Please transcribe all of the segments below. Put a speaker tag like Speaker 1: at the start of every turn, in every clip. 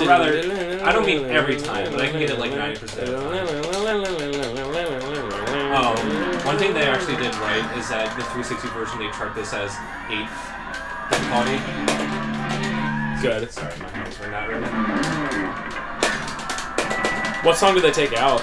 Speaker 1: Or rather, I don't mean every time, but I can get it like 90% of the time. Oh, one thing they actually did right is that the 360 version they chart this as 8 quality.
Speaker 2: Good.
Speaker 1: Sorry, my hands were not ready.
Speaker 2: What song did they take out?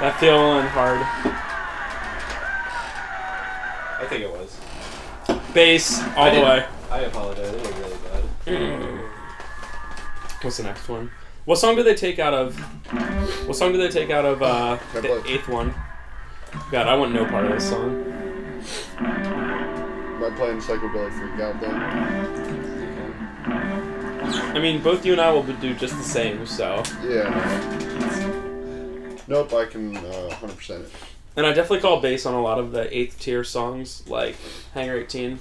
Speaker 1: That
Speaker 2: feeling hard.
Speaker 1: I think it was.
Speaker 2: Bass all
Speaker 1: I
Speaker 2: the way.
Speaker 1: I apologize. It was really bad.
Speaker 2: What's the next one? What song do they take out of? What song do they take out of uh, the
Speaker 3: Template.
Speaker 2: eighth one? God, I want no part of this song.
Speaker 3: Am I playing Psychobilly Freak Out then?
Speaker 2: I mean, both you and I will do just the same, so.
Speaker 3: Yeah. Nope, I can uh, 100% it.
Speaker 2: And I definitely call bass on a lot of the eighth tier songs, like Hangar 18.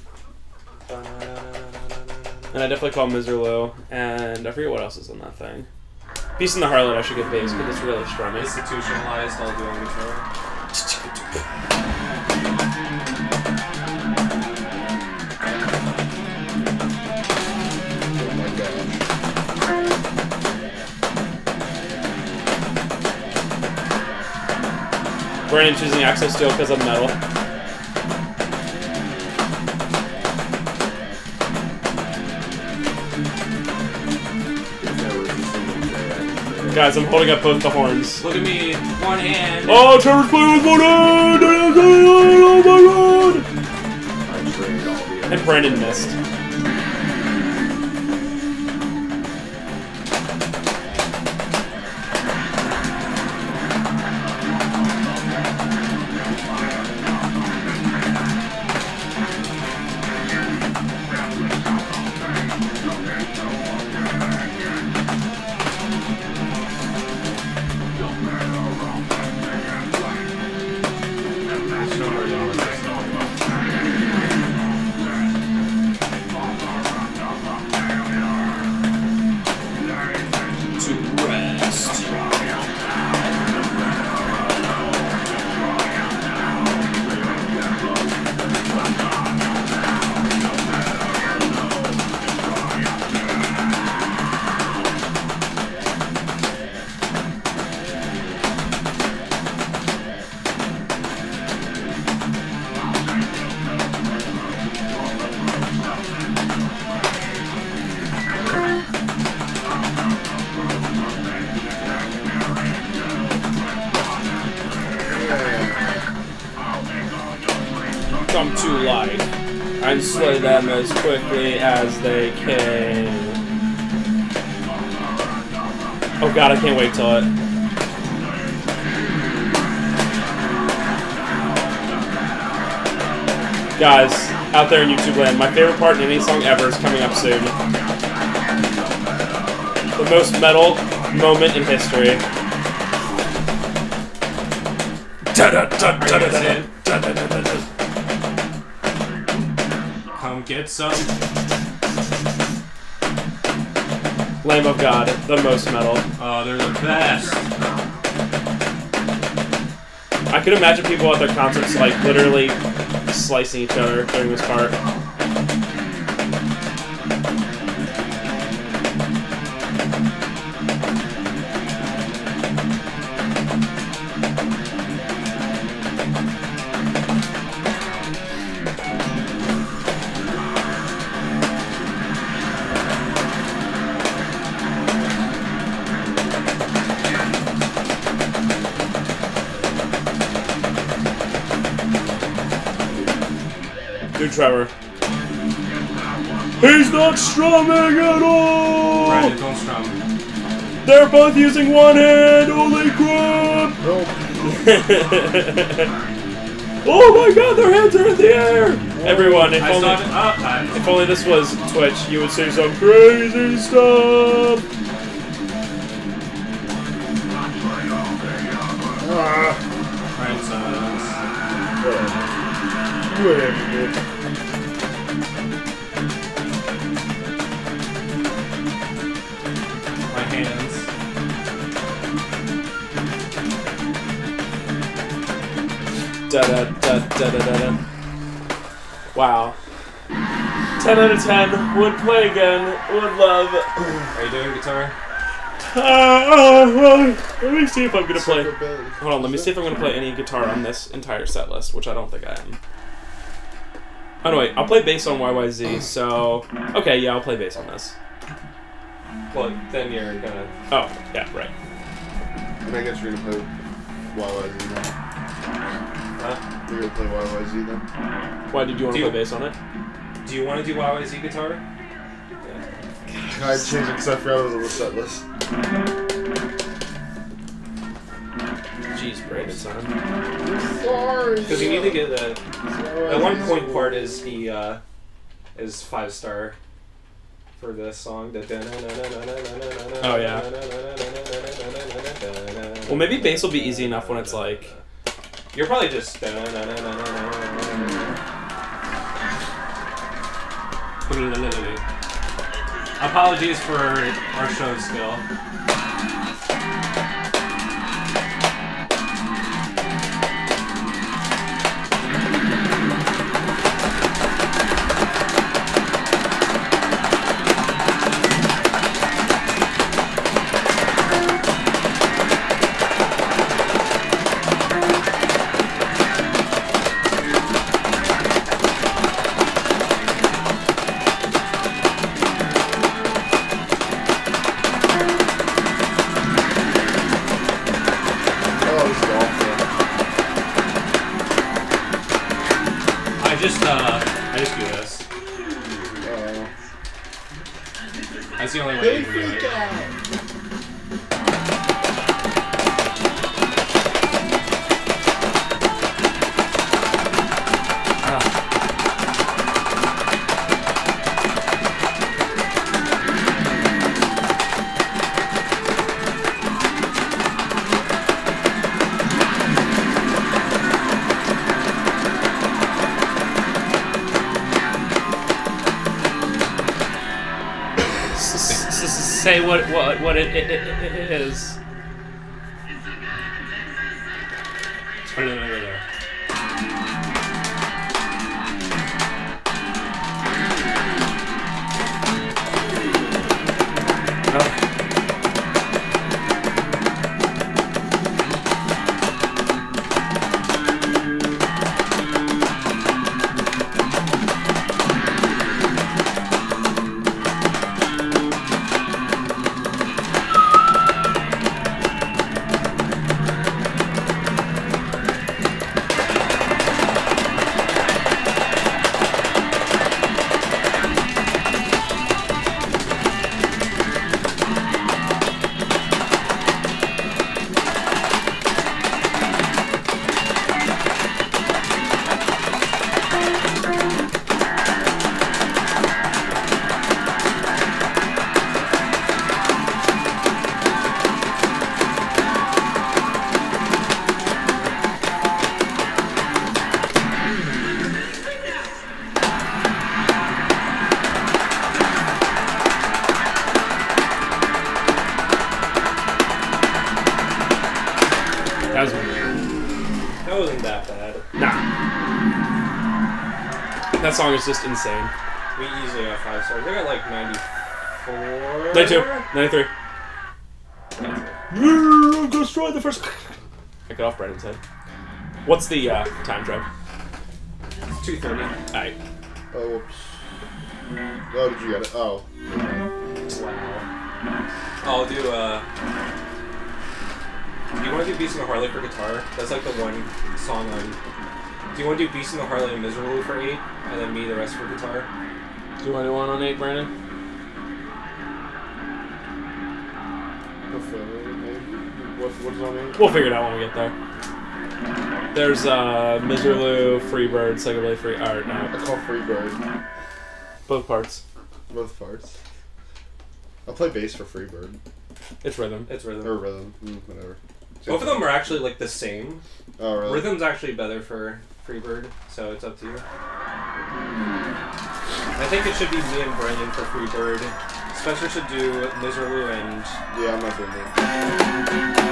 Speaker 2: And I definitely call Misirlou, and I forget what else is on that thing. Beast and the Harlot, I should get bass, but it's really strummy.
Speaker 1: Institutionalized all dual guitar.
Speaker 2: Brandon choosing Axel Steel because of metal. Guys, I'm holding up both the horns.
Speaker 1: Look at me, one hand.
Speaker 2: Oh, Trevor's playing with one hand! Oh my god!
Speaker 3: I'm trained all the
Speaker 2: And Brandon missed. Come to life and slay them as quickly as they can. Oh god, I can't wait till it. Guys, out there in YouTube land, my favorite part in any song ever is coming up soon. The most metal moment in history.
Speaker 1: Come get some.
Speaker 2: Lamb of God, the most metal.
Speaker 1: Oh, they're the best.
Speaker 2: I could imagine people at their concerts like literally slicing each other during this part. Strumming at all!
Speaker 1: Brandon, don't strum.
Speaker 2: They're both using one hand! Holy crap! Oh my god, their hands are in the air! Everyone, if
Speaker 1: I
Speaker 2: only.
Speaker 1: Oh,
Speaker 2: if only this was Twitch, you would see some crazy stuff!
Speaker 3: Ah.
Speaker 1: Brian Silence.
Speaker 3: Whatever. Whatever.
Speaker 2: Da da da da da da da. Wow. 10 out of 10. Would play again. Would love.
Speaker 1: Are you doing guitar?
Speaker 2: Uh, uh, well, let me see if I'm gonna play. Hold on, let me see if I'm gonna play any guitar on this entire set list, which I don't think I am. Oh no, wait, I'll play bass on YYZ, so. Okay, yeah, I'll play bass on this.
Speaker 1: Well, then you're gonna.
Speaker 2: Oh, yeah, right.
Speaker 3: And I guess you're gonna play YYZ then.
Speaker 1: Huh?
Speaker 3: You're gonna play YYZ then.
Speaker 2: Why did you want to
Speaker 1: you-
Speaker 2: play bass on it?
Speaker 1: Do you want to do YYZ guitar? Yeah.
Speaker 3: I changed it because I forgot it was on the set list.
Speaker 2: Jeez, Brandon, son.
Speaker 3: Sorry.
Speaker 1: Because you need to get the. The one point part is the uh, is five star for this song.
Speaker 2: Oh, yeah. Well, maybe bass will be easy enough when it's like.
Speaker 1: You're probably just. Apologies for our show still. Just uh, I just do this.
Speaker 3: Uh,
Speaker 1: That's the only way
Speaker 3: Billy
Speaker 1: you can do
Speaker 3: freak out.
Speaker 2: Say what what what it, it, it, it is.
Speaker 1: That
Speaker 2: just insane.
Speaker 1: We easily got five stars. They got like 94.
Speaker 2: 92, 93. Destroy the first. I cut off Brennan's head. What's the uh, time trap?
Speaker 1: 230.
Speaker 2: Alright.
Speaker 3: Oh, whoops. Oh, did you get it? Oh.
Speaker 1: Wow. I'll do, uh. Do you want to do Beast in the Harley for guitar? That's like the one song on. Do you want to do Beast in the Harley and Miserable for 8? And then me the rest for guitar?
Speaker 2: Do you want to do one on 8, Brandon?
Speaker 3: Prefer, maybe. What, what's on it?
Speaker 2: We'll figure it out when we get there. There's uh, Misirlou, Freebird, Sega Blade Free. Alright,
Speaker 3: I
Speaker 2: no.
Speaker 3: call Freebird.
Speaker 2: Both parts.
Speaker 3: Both parts. I'll play bass for Freebird.
Speaker 2: It's rhythm.
Speaker 1: It's rhythm.
Speaker 3: Or rhythm. Mm, whatever.
Speaker 1: Both of them are actually like the same.
Speaker 3: Oh, really?
Speaker 1: Rhythm's actually better for Freebird, so it's up to you. I think it should be me and Brendan for Freebird. Spencer should do Misirlou and
Speaker 3: Yeah, I'm not doing that.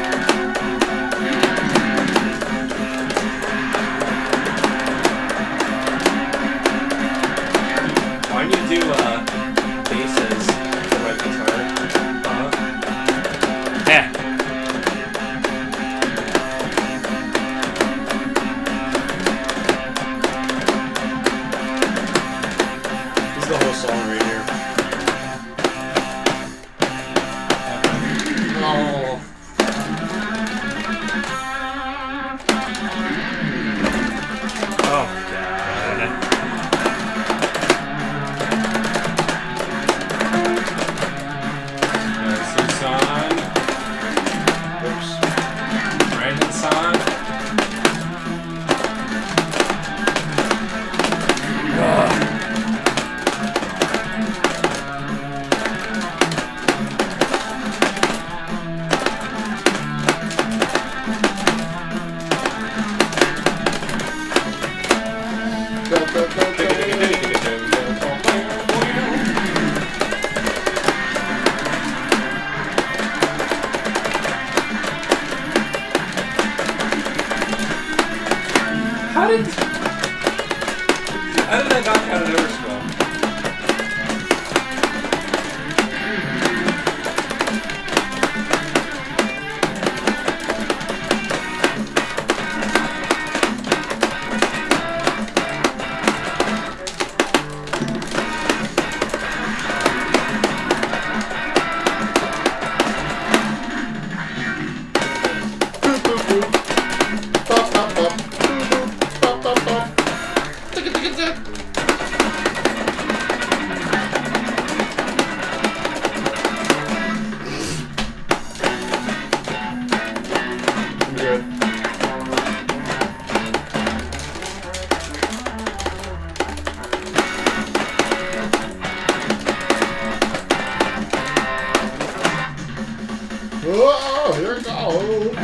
Speaker 3: Whoa, here we go. Wow.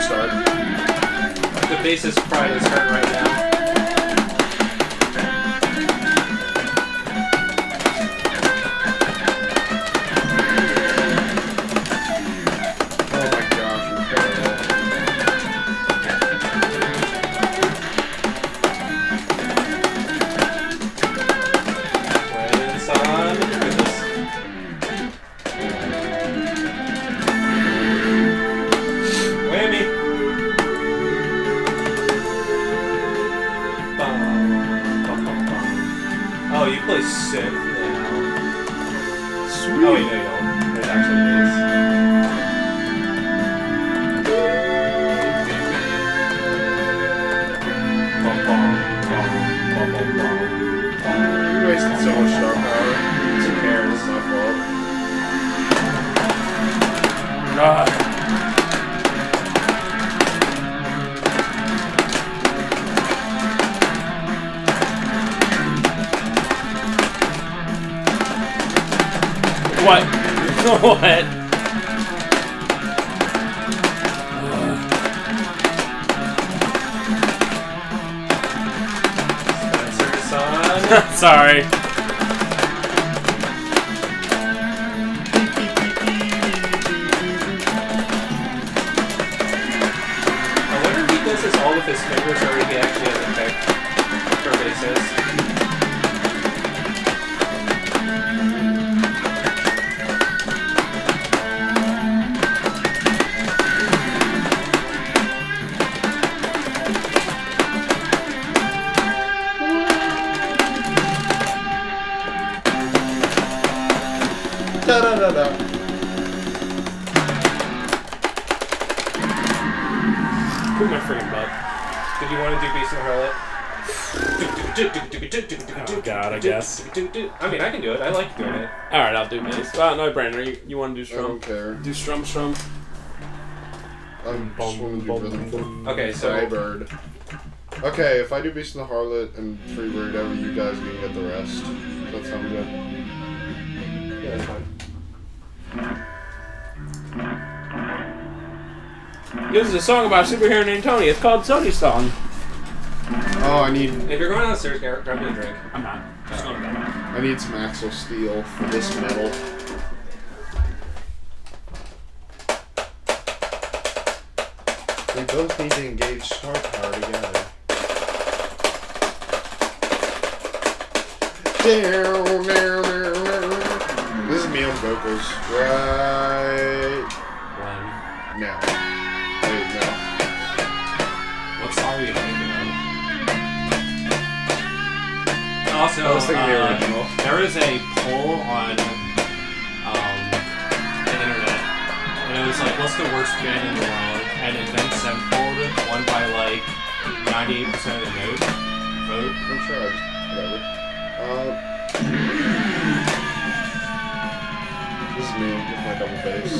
Speaker 3: Start.
Speaker 1: The probably is hurt right now.
Speaker 3: Oh,
Speaker 1: you play synth now.
Speaker 3: Sweet.
Speaker 1: Oh, wait, no, you don't. There's actually bass.
Speaker 3: You wasted so much star power.
Speaker 1: Who cares?
Speaker 3: It's my fault.
Speaker 2: Ah. What? what?
Speaker 1: Spencer San.
Speaker 2: Sorry.
Speaker 1: with his fingers or if he actually has a pick for bases.
Speaker 2: I guess.
Speaker 1: I mean, I can do it. I like doing it.
Speaker 2: All right, I'll do bass. Well, no, Brandon, you, you want to do
Speaker 3: I don't
Speaker 2: strum?
Speaker 3: care.
Speaker 2: Do strum, strum.
Speaker 3: I'm just want to do rhythm.
Speaker 1: Okay, so
Speaker 3: Freebird. Okay, if I do Beast and the Harlot and Freebird, ever you guys can get the rest. Does that sound good?
Speaker 1: yeah, that's fine.
Speaker 2: This is a song about a superhero named Tony. It's called Tony's Song.
Speaker 3: Oh, I need
Speaker 1: If you're going downstairs, grab grab me a drink.
Speaker 2: I'm not. Just going to bed.
Speaker 3: I need some Axel Steel for this metal. They both need to engage star power together. This is me on vocals right
Speaker 2: When?
Speaker 3: now.
Speaker 4: Also,
Speaker 3: I was thinking the
Speaker 4: uh,
Speaker 3: original.
Speaker 4: there is a poll on um, the internet, and it was like, "What's the worst band in the world?" And Avenged Sevenfold won by like 98% of the vote. Vote.
Speaker 3: I'm sure whatever. Uh, this is me with my double bass.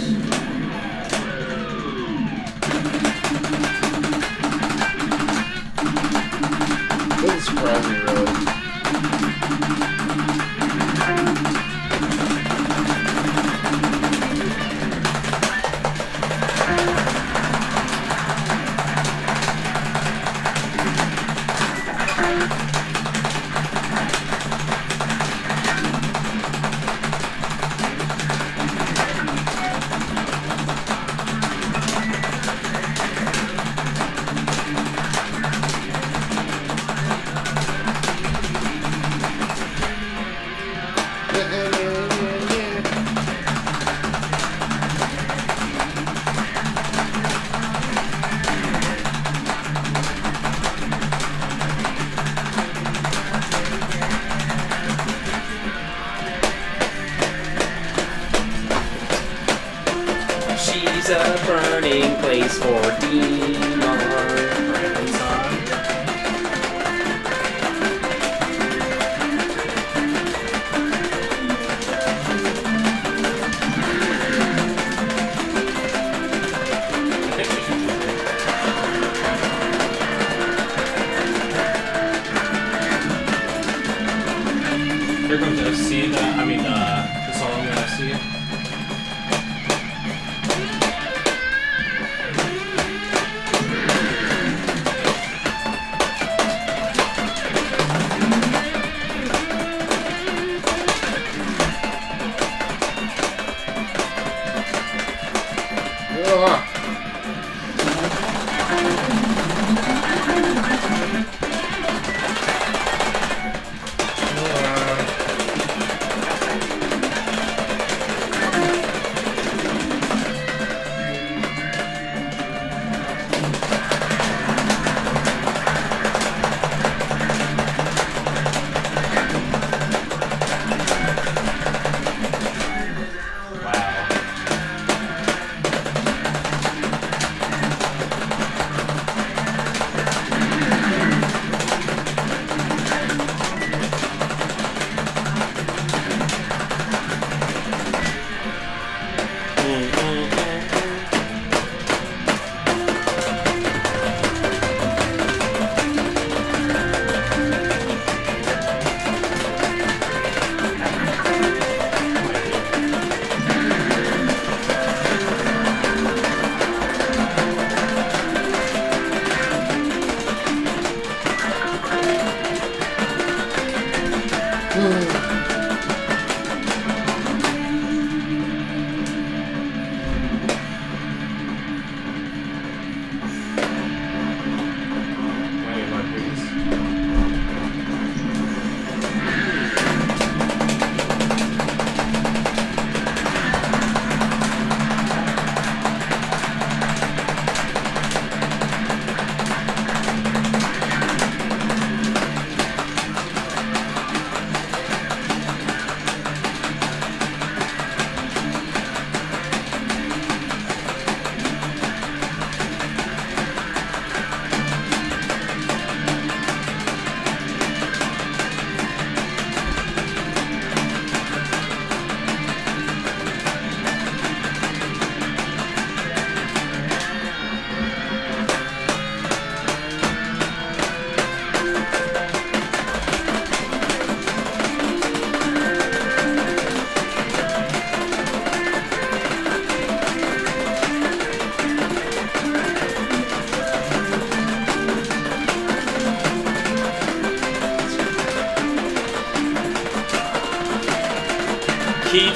Speaker 3: Doesn't surprise me really.
Speaker 2: A burning place for demons.
Speaker 3: Ah.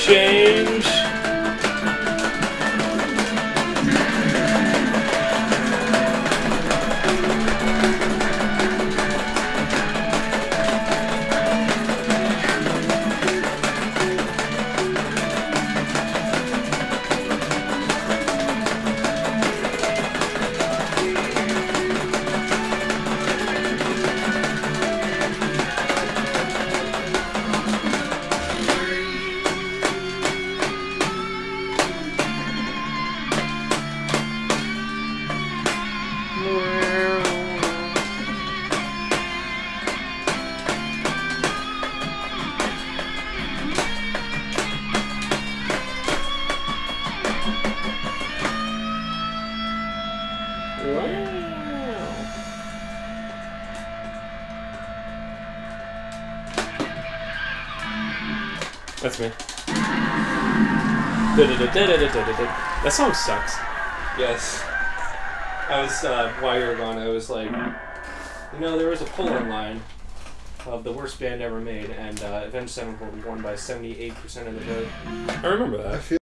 Speaker 2: Key me. That song sucks.
Speaker 1: Yes. I was uh, while you were gone. I was like, you know, there was a poll online of the worst band ever made, and uh, Avenged Sevenfold won by seventy-eight percent of the vote.
Speaker 2: I remember
Speaker 3: I
Speaker 2: that.
Speaker 3: feel